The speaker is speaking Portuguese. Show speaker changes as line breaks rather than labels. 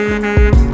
Música